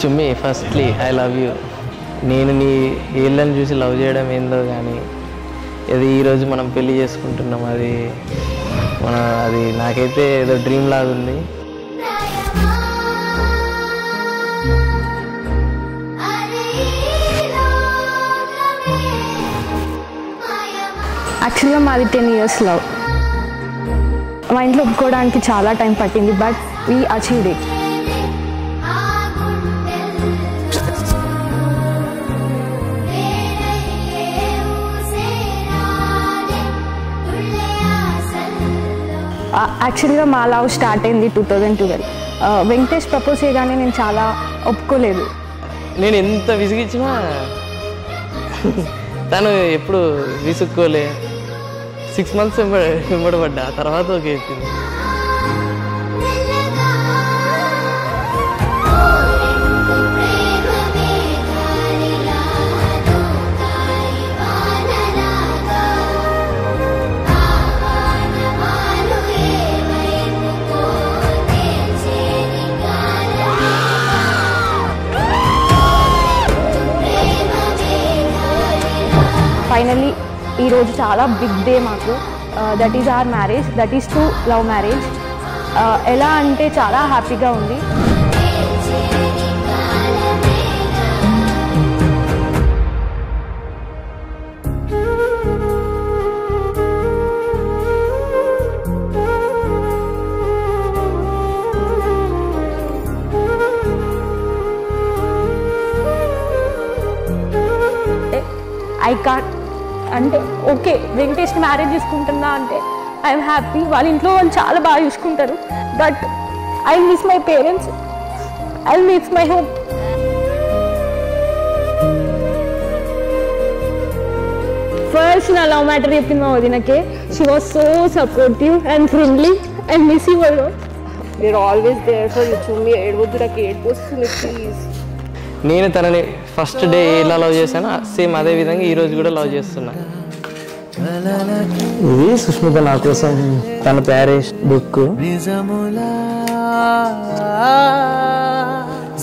Chummi firstly I love you నేను నీ ఏళ్ళని చూసి లవ్ చేయడం ఏందో కానీ అది ఈరోజు మనం పెళ్ళి చేసుకుంటున్నాం అది మన అది నాకైతే ఏదో డ్రీమ్ లాగా ఉంది యాక్చువల్గా మాది టెన్ ఇయర్స్ లవ్ మా ఇంట్లో ఒప్పుకోవడానికి చాలా టైం పట్టింది బట్ వీ అచీవ్డ్ ఇట్ యాక్చువల్గా మా లవ్ స్టార్ట్ అయింది two thousand twelve Venkatesh propose చేయగానే నేను చాలా ఒప్పుకోలేదు. నేను ఎంత విసిగించినా తను ఎప్పుడు విసుక్కోలే. సిక్స్ మంత్స్ వెంబడ వెంబడబడ్డా తర్వాత ఓకే చెప్పింది ఫైనల్లీ ఈరోజు చాలా బిగ్ డే మాకు. That is our marriage that is to love marriage ఎలా అంటే చాలా హ్యాపీగా ఉంది. Eh, ఐ కాట్ అంటే ఓకే వెంకటేష్ని మ్యారేజ్ చేసుకుంటున్నా అంటే ఐఎమ్ హ్యాపీ వాళ్ళ ఇంట్లో వాళ్ళు చాలా బాగా చూసుకుంటారు. But I miss my parents I miss my home first నా లవ్ మ్యాటర్ చెప్పింది మా వదినకే. She was so supportive and friendly and miss you were మీరు always there for you Chummi ఏడవద్దు నాకు ఏడుపు వస్తుంది ప్లీజ్ నేను తనని ఫస్ట్ డే ఎలా లవ్ చేశానో సేమ్ అదే విధంగా ఈ రోజు కూడా లవ్ చేస్తున్నా. ఇది సుష్మిత నా కోసం తన ప్యారేజ్ బుక్ నిజములా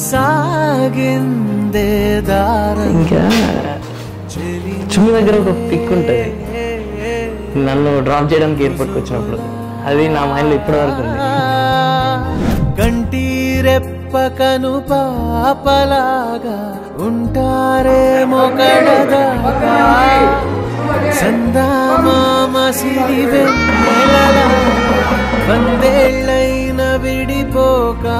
సాగిందే దారం. ఇంకా చుమ్మి దగ్గర ఒక పిక్ ఉంటుంది. నన్ను డ్రాప్ చేయడానికి ఎయిర్పోర్ట్కి వచ్చినప్పుడు. అది నా మైండ్లో ఇప్పటి వరకు ఉంది. కంటి చెప్పకను పాపలాగా ఉంటారే మొకడదా సందామామ వందేళ్ళైన విడిపోకా.